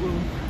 room.